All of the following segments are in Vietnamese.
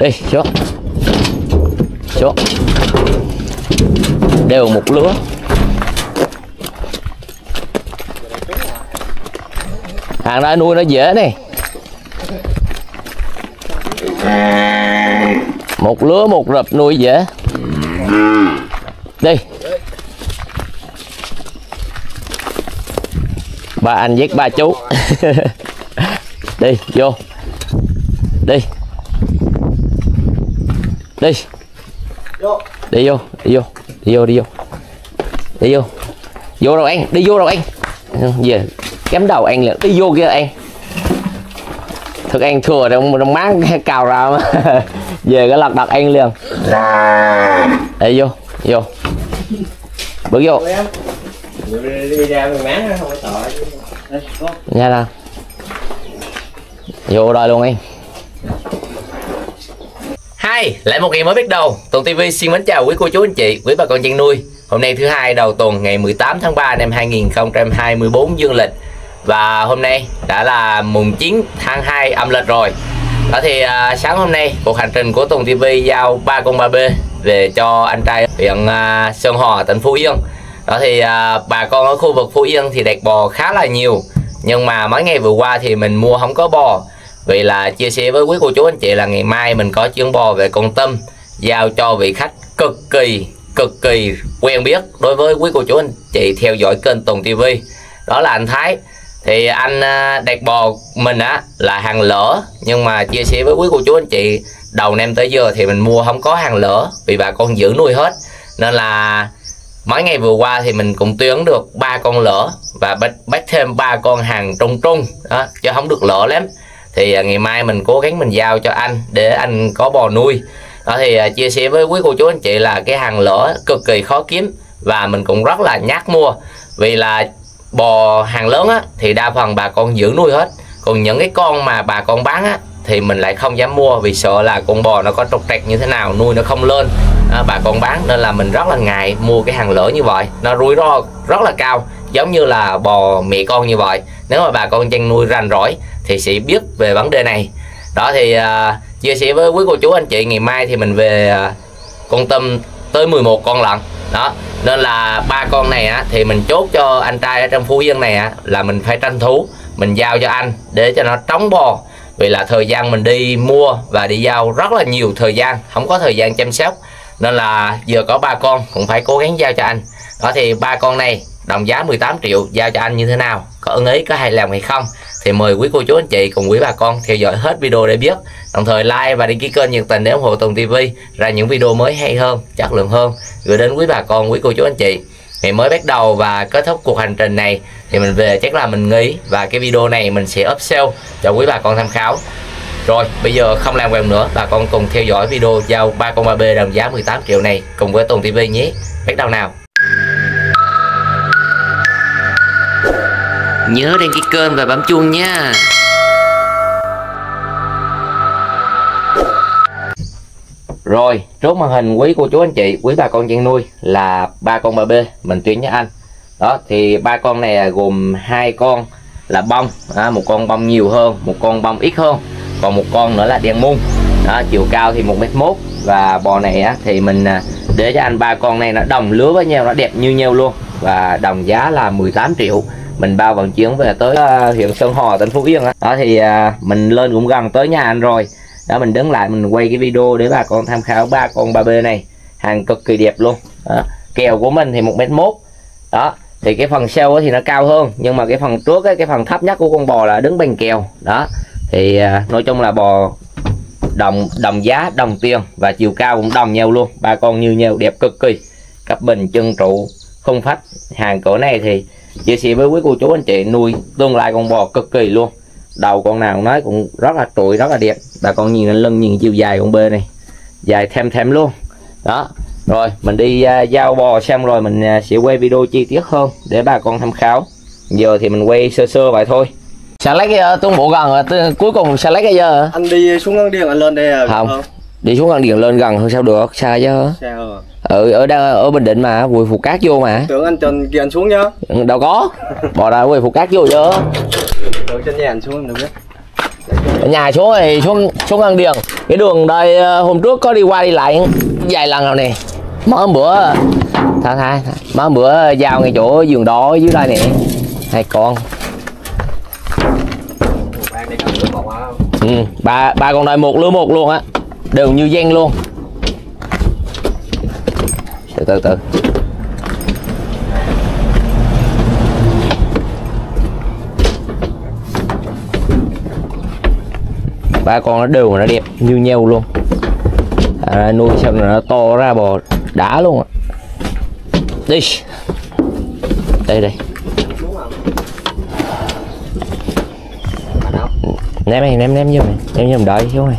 đi xuống xuống đều một lứa. Hàng đó nuôi nó dễ này. Một lứa một rập nuôi dễ. Đi ba anh với ba chú. Đi vô. Đi đi đi vô đi vô đi vô đi vô. Đi vô. Vô rồi anh đi vô rồi anh. Về kém đầu anh liền đi vô kia anh. Thực anh thừa trong trong máng cào ra mà. Về cái lật đặt anh liền. Đi vô vô. Bước vô. Nha nào vô đây luôn anh Hai, lại một ngày mới bắt đầu. Tuần TV xin mến chào quý cô chú anh chị, quý bà con chăn nuôi. Hôm nay thứ hai đầu tuần ngày 18 tháng 3 năm 2024 dương lịch. Và hôm nay đã là mùng 9 tháng 2 âm lịch rồi. Đó thì à, sáng hôm nay cuộc hành trình của Tuần TV giao ba con ba b về cho anh trai huyện à, Sơn Hòa tỉnh Phú Yên. Đó thì à, bà con ở khu vực Phú Yên thì đạt bò khá là nhiều. Nhưng mà mấy ngày vừa qua thì mình mua không có bò vì là chia sẻ với quý cô chú anh chị là ngày mai mình có chuyến bò về con tâm giao cho vị khách cực kỳ cực kỳ quen biết đối với quý cô chú anh chị theo dõi kênh Tùng TV đó là anh Thái. Thì anh à, đặt bò mình á là hàng lỡ nhưng mà chia sẻ với quý cô chú anh chị đầu năm tới giờ thì mình mua không có hàng lỡ vì bà con giữ nuôi hết. Nên là mấy ngày vừa qua thì mình cũng tuyến được ba con lỡ và bắt, bắt thêm ba con hàng trung trung đó chứ không được lỡ lắm thì à, ngày mai mình cố gắng mình giao cho anh để anh có bò nuôi. Đó thì à, chia sẻ với quý cô chú anh chị là cái hàng lỡ cực kỳ khó kiếm và mình cũng rất là nhát mua. Vì là bò hàng lớn á thì đa phần bà con giữ nuôi hết. Còn những cái con mà bà con bán á thì mình lại không dám mua vì sợ là con bò nó có trục trặc như thế nào nuôi nó không lên. À, bà con bán nên là mình rất là ngại mua cái hàng lỡ như vậy. Nó rủi ro rất là cao giống như là bò mẹ con như vậy. Nếu mà bà con chăn nuôi rành rỗi thì sẽ biết về vấn đề này. Đó thì à, chia sẻ với quý cô chú anh chị ngày mai thì mình về à, con tâm tới 11 con lận. Đó nên là ba con này á thì mình chốt cho anh trai ở trong phú yên này á là mình phải tranh thủ mình giao cho anh để cho nó trống bò. Vì là thời gian mình đi mua và đi giao rất là nhiều thời gian không có thời gian chăm sóc. Nên là vừa có ba con cũng phải cố gắng giao cho anh. Đó thì ba con này đồng giá 18 triệu, giao cho anh như thế nào? Có ưng ý, có hay làm hay không? Thì mời quý cô chú, anh chị cùng quý bà con theo dõi hết video để biết. Đồng thời like và đăng ký kênh nhiệt tình để ủng hộ Tùng TV ra những video mới hay hơn, chất lượng hơn. Gửi đến quý bà con, quý cô chú, anh chị. Ngày mới bắt đầu và kết thúc cuộc hành trình này, thì mình về chắc là mình nghĩ và cái video này mình sẽ up sale cho quý bà con tham khảo. Rồi, bây giờ không làm quen nữa, bà con cùng theo dõi video giao 3 con 3B đồng giá 18 triệu này cùng với Tùng TV nhé. Bắt đầu nào. Nhớ đăng ký kênh và bấm chuông nha. Rồi trước màn hình quý cô chú anh chị quý bà con chăn nuôi là ba con ba b mình tuyên với anh. Đó thì ba con này gồm hai con là bông à, một con bông nhiều hơn một con bông ít hơn còn một con nữa là đen mung. Đó chiều cao thì một mét mốt và bò này á, thì mình à, để cho anh ba con này nó đồng lứa với nhau nó đẹp như nhau luôn và đồng giá là 18 triệu mình bao vận chuyển về tới ờ, huyện Sơn Hòa tỉnh Phú Yên đó, đó thì ờ, mình lên cũng gần tới nhà anh rồi. Đó mình đứng lại mình quay cái video để bà con tham khảo ba con ba b này. Hàng cực kỳ đẹp luôn. Đó. kèo của mình thì một mét mốt. Đó thì cái phần sau thì nó cao hơn nhưng mà cái phần trước ấy, cái phần thấp nhất của con bò là đứng bên kèo. Đó thì ờ, nói chung là bò đồng đồng giá đồng tiền và chiều cao cũng đồng nhau luôn. Ba con như nhau đẹp cực kỳ. Cặp bình chân trụ không phách hàng cỡ này thì chia sẻ với quý cô chú anh chị nuôi tương lai con bò cực kỳ luôn. Đầu con nào nói cũng rất là trụi rất là đẹp. Bà con nhìn lên lưng nhìn chiều dài con bê này. Dài thêm thêm luôn. Đó. Rồi mình đi uh, giao bò xong rồi mình uh, sẽ quay video chi tiết hơn để bà con tham khảo. Giờ thì mình quay sơ sơ vậy thôi. Sẽ lấy cái uh, tung bộ gần rồi cuối cùng sẽ lấy cái giờ anh đi xuống điện anh lên đây à, Không. không đi xuống ngân điện lên gần hơn sao được? Xa chứ. Sao à? ở ở đang ở bình định mà quỳ phục cát vô mà. Tưởng anh trên kia anh xuống nhá. Đâu có. Bò ra quỳ phục cát vô chứ. Tưởng trên nhà anh xuống đâu biết. Ở nhà xuống thì xuống xuống ăn điền. Cái đường đây ờ, hôm trước có đi qua đi lại vài lần rồi nè. Mới bữa. Thả thả mới bữa giao ngay chỗ giường đó dưới đây nè. Hai con. Không? Ừ, ba ba con đây một lứa một luôn á đều như gen luôn. Từ từ từ. Ba con nó đều mà nó đẹp như nhau luôn. À, nuôi xong rồi nó to ra bò đã luôn ạ. Đi đây đây. Ném này ném ném vô này. Ném vô đợi xuống này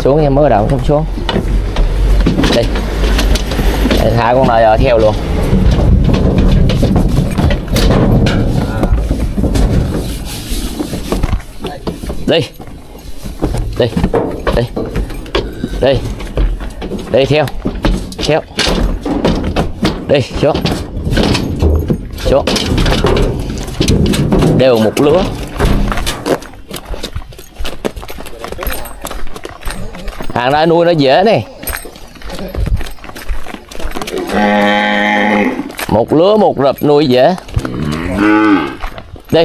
xuống, em mới đầu không xuống. Đi. Để thả con này ờ, theo luôn. Đi. Đi. Đi. Đi. Đi theo. Theo. Đi, xuống. Xuống. Đều một lứa. Hàng ra nuôi nó dễ này. Một lứa một rập nuôi dễ. Đi.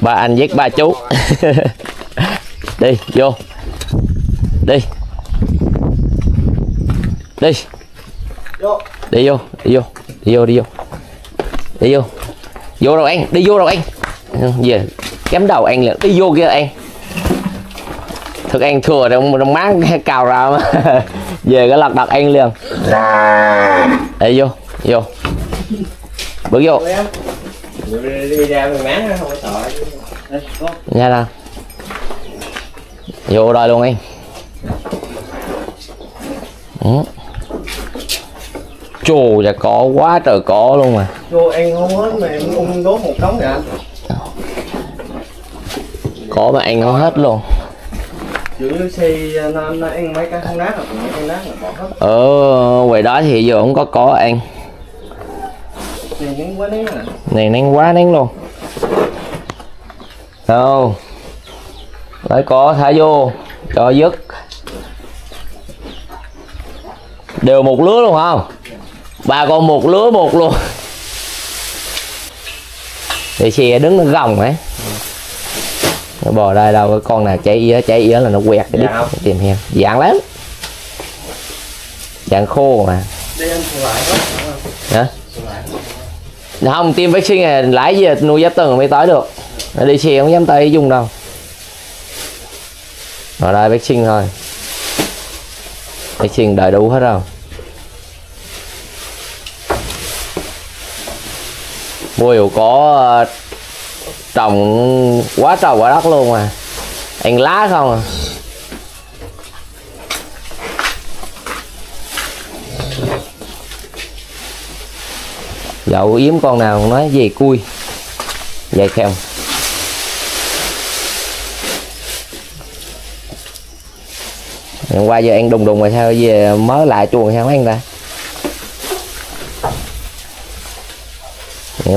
Ba anh với ba chú. Đi, vô. Đi. Đi. Đi vô đi vô đi vô đi vô. Đi vô. Vô đâu anh, đi vô đâu anh. Về cắm đầu ăn liền đi vô kia ăn thực ăn thừa trong trong máng cào ra mà. Về cái lật đặt ăn liền. Đi vô vô. Bước vô. Đi, ra mình máng không có tội nha ra. Vô đây luôn anh. Ừ. chù và có quá trời có luôn mà. Vô ăn không hết mà em ung đốt một đống vậy có mà anh không hết luôn. Chữ xi nó nó ăn mấy cái không nát rồi mấy cái nát là bỏ hết. Ở ngoài đó thì giờ không có có anh này những quá nén nè này nén quá nén luôn. Đâu? Lấy có thả vô. Cho dứt. Đều một lứa luôn không? Ba con một lứa một luôn. Để xe đứng nó gồng ấy nó bò đây đâu cái con nào chạy ía chạy ía là nó quẹt cái Dạ đít không? tìm hem dạng lắm. Dạng khô mà. Hả? Không tiêm vaccine này lái về nuôi giá tầng mới tới được. Đi xe không dám tay dùng đâu. Ở đây vaccine thôi. Vaccine đầy đủ hết rồi. Mua có ờ, trồng quá trời quả đất luôn mà. Ăn lá không à? Dậu yếm con nào nói về cui? Vậy không Hôm qua giờ ăn đùng đùng rồi sao về mới lại chuồng sao anh ta?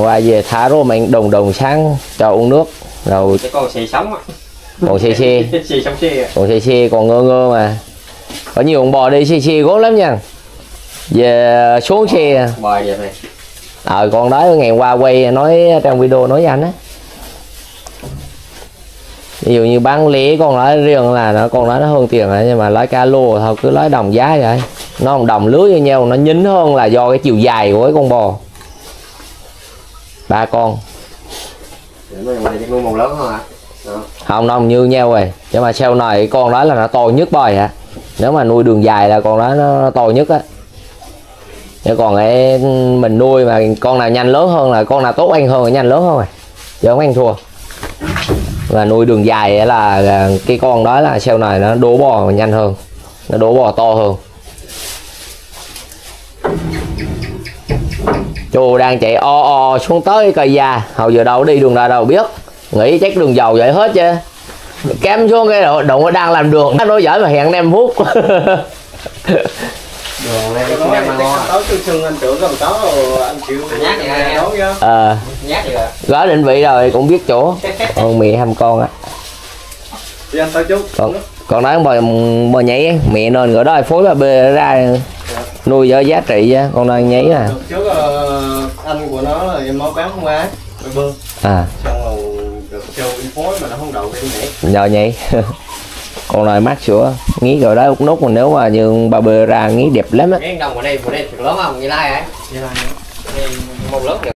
Qua về thả rô mà ăn đùng đùng sáng cho uống nước rồi cái con xì sống còn xe xe. Sống à. Còn xe xe còn ngơ ngơ mà. Có nhiều con bò đi xe xe gốt lắm nha. Về xuống xe bò này ờ con đó ngày qua quay nói trong video nói với anh á. Ví dụ như bán lẻ con nói riêng là nó con nói nó hơn tiền rồi nhưng mà ca lô thôi cứ lấy đồng giá vậy. Nó không đồng lứa với nhau nó nhính hơn là do cái chiều dài của cái con bò ba con. Để này nuôi một lớn không không nó như nhau rồi. Nhưng mà sau này con đó là nó to nhất bòi hả? Nếu mà nuôi đường dài là con đó nó, nó to nhất á. Chứ còn cái mình nuôi mà con nào nhanh lớn hơn là con nào tốt ăn hơn là nhanh lớn hơn rồi. Chứ không ăn thua. Và nuôi đường dài là, là cái con đó là sau này nó đổ bò nhanh hơn. Nó đổ bò to hơn. Chú đang chạy o o xuống tới cây già hầu giờ đâu đi đường nào đâu biết. Nghĩ chắc đường dầu vậy hết chứ. Kém xuống cái độ đụng nó đang làm đường. Nó nói giỡn mà hẹn 5 phút đường này cũng mà ngon tối sương sương anh tưởng còn có rồi anh chịu Nhát vậy đón vô ờ. Nhát vậy à gói định vị rồi cũng biết chỗ. Con mẹ hâm con á. Chút còn còn nói bò bò nhảy mẹ nên gọi đó phối ba bê ra nuôi cho giá trị con đang nhảy à anh của nó là em mới bán không ai rồi bơ. À. Xong rồi được châu em phối mà nó không đậu em nhảy nhờ nhảy con này mát sữa. Nghĩ rồi đó nút mà nếu mà như ba bê ra nghĩ đẹp lắm á. Cái đồng ở đây của đây thật lớn không? Như lai ấy Vậy là một lớn được